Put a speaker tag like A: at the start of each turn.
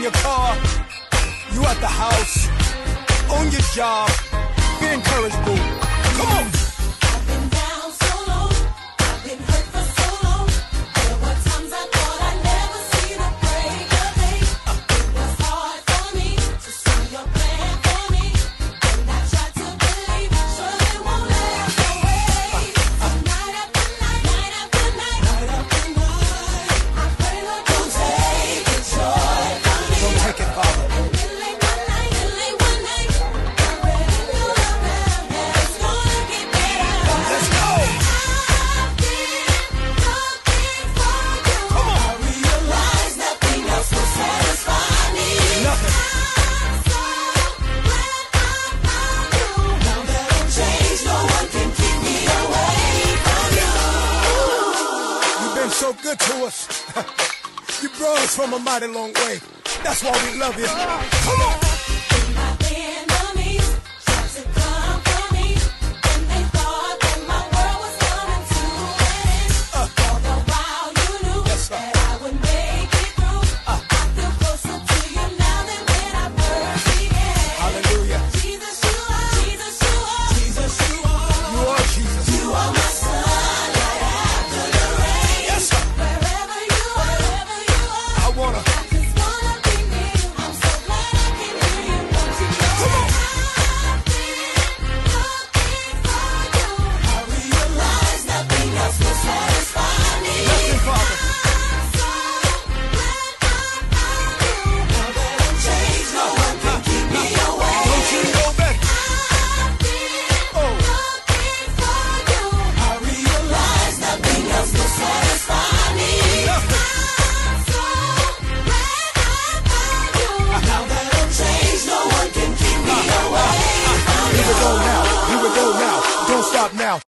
A: in your car, you at the house, on your job. Be encouraged,
B: boo. Come
A: on. been so
B: good to us. you brought us from a mighty long way. That's why we love you. Come on. stop now.